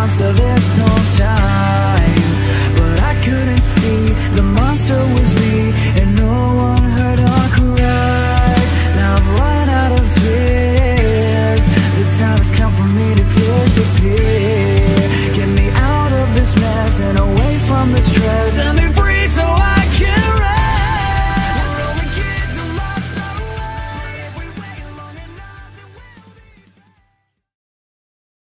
Of this whole time. But I couldn't see the monster was me And no one heard our cries. Now I've run out of tears. The time has come for me to disappear. Get me out of this mess and away from this